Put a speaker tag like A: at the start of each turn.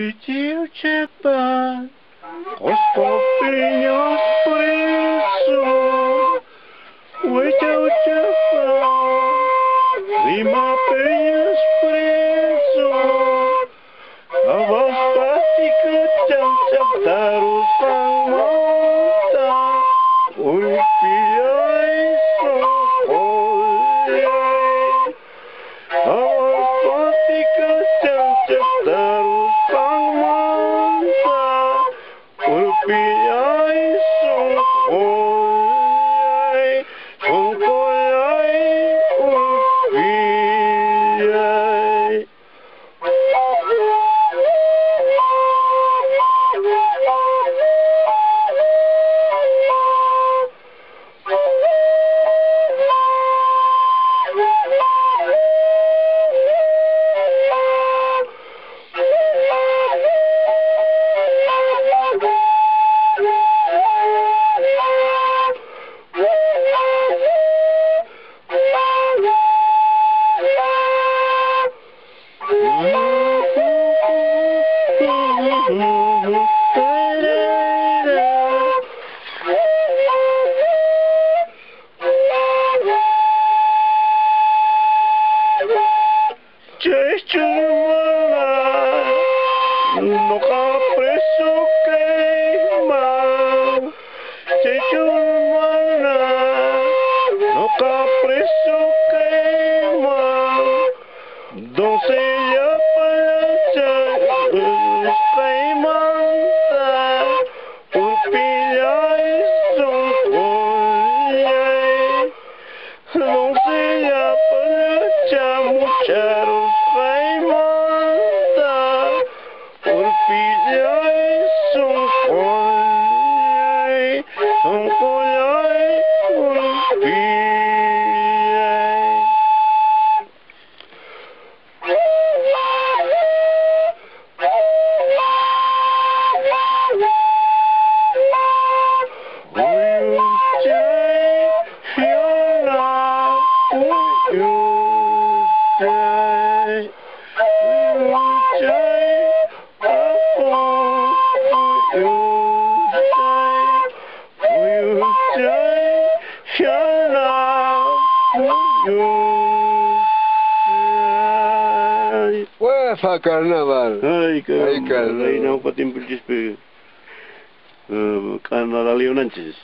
A: и дівчата, Господь принес принес. No capresso queima, se chumana, no capresso queima, doncella
B: Ué, fa carnaval!
A: Ai, caramba, Ai, carnaval! Ay, no patim, uh, eh, carnaval i un anxes.